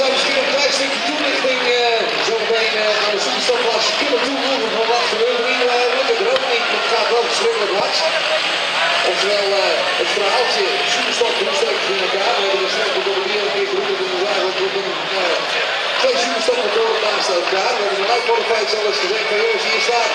zou misschien een klein stukje toelichting uh, zo meteen uh, aan de superstoplas kunnen toevoegen van wat gebeurt hier. Uh, lukt het er ook niet, maar het gaat wel verschrikkelijk hard. Oftewel, uh, het verhaaltje superstop hoe steekt in elkaar. We hebben door de wereld een keer geroepen en we eigenlijk op een twee superstopmotoren naast elkaar. We hebben een uitkwalificatie al eens gezegd van jongens, hier staat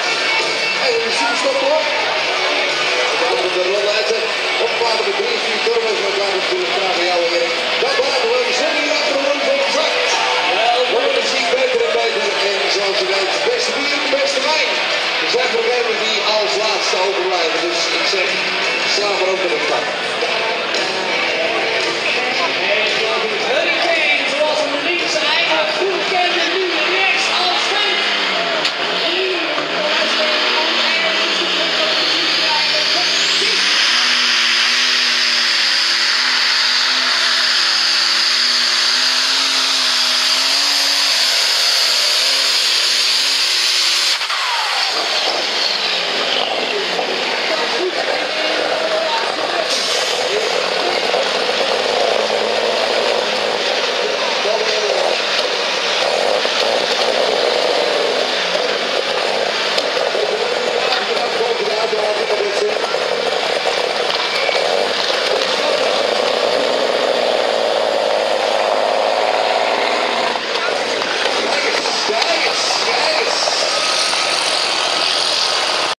zijn problemen die als laatste overblijven, dus ik zeg, sla maar ook met een tak.